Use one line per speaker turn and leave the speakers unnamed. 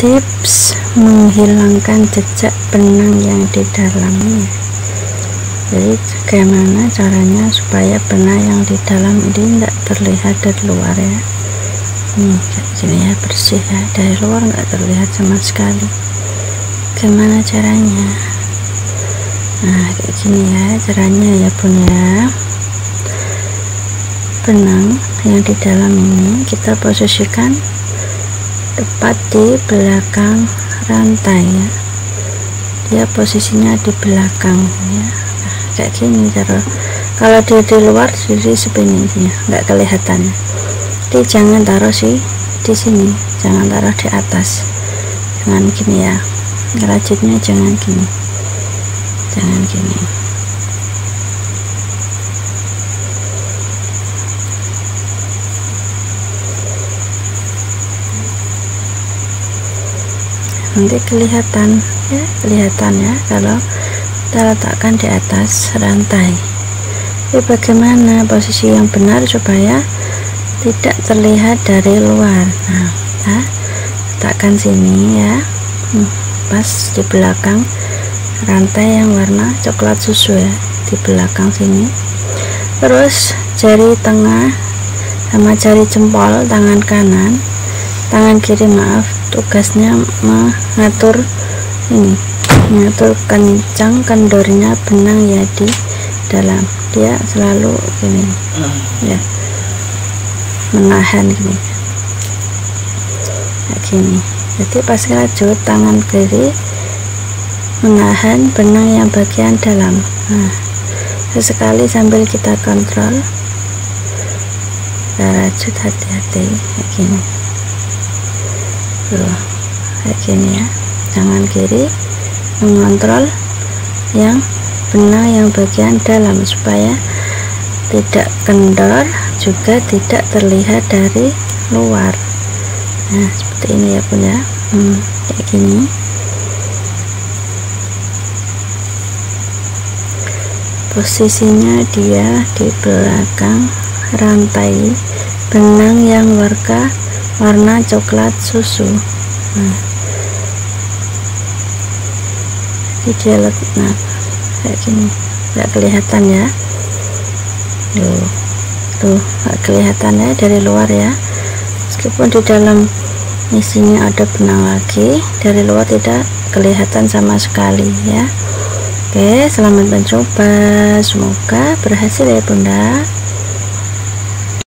tips menghilangkan jejak benang yang di dalamnya. Jadi bagaimana caranya supaya benang yang di dalam ini tidak terlihat dari luar ya? Nih kayak gini ya bersih ya. Dari luar nggak terlihat sama sekali. Gimana caranya? Nah kayak gini ya caranya ya bun ya. Benang yang di dalam ini kita posisikan tepat di belakang rantai ya. Dia posisinya di belakang ya. Nah, kayak gini cara. Kalau dia di luar jadi ini nggak kelihatan. Jadi jangan taruh sih di sini. Jangan taruh di atas. Jangan gini ya. Rajutnya jangan gini. Jangan gini nanti kelihatan ya kelihatan ya kalau kita letakkan di atas rantai. Bagaimana posisi yang benar supaya tidak terlihat dari luar. Nah kita letakkan sini ya. Hmm, pas di belakang rantai yang warna coklat susu ya di belakang sini. Terus jari tengah sama jari jempol tangan kanan tangan kiri maaf. Tugasnya mengatur ini mengatur kencang kendornya benang ya di dalam. Dia selalu ini ya menahan gini. Kayak gini. Jadi pas rajut tangan kiri menahan benang yang bagian dalam. Nah sesekali sambil kita kontrol. Kita rajut hati-hati. Kayak gini tuh kayak gini ya tangan kiri mengontrol yang benang yang bagian dalam supaya tidak kendor juga tidak terlihat dari luar. Nah seperti ini ya bunda ya. hmm, kayak gini. Posisinya dia di belakang rantai benang yang warga warna coklat susu. Nah. Ini dia nah kayak gini. Nggak kelihatan ya? Tuh. Tuh nggak kelihatan ya dari luar ya. Meskipun di dalam isinya ada benang lagi dari luar tidak kelihatan sama sekali ya. Oke selamat mencoba. Semoga berhasil ya bunda